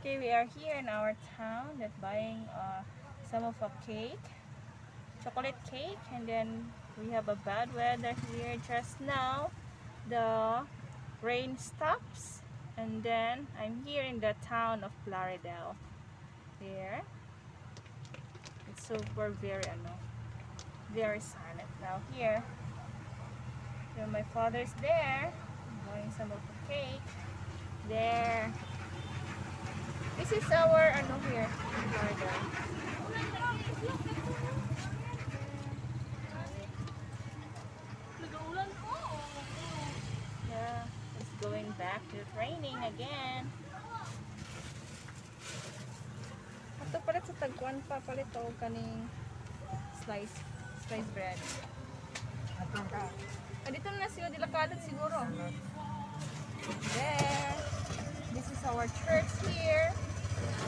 Okay, we are here in our town that buying uh, some of a cake, chocolate cake, and then we have a bad weather here just now. The rain stops, and then I'm here in the town of Plaridel. Here, it's super very ano, very silent now here. So my father's there, buying some of the cake. There. This is our ano here, Florida. Yeah, it's going back to training again. Ato palit sa tagkuan pa palit o kaning slice slice bread. Ah, dito na sila dilakalat siguro. There. This is our church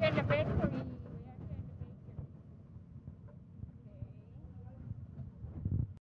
trên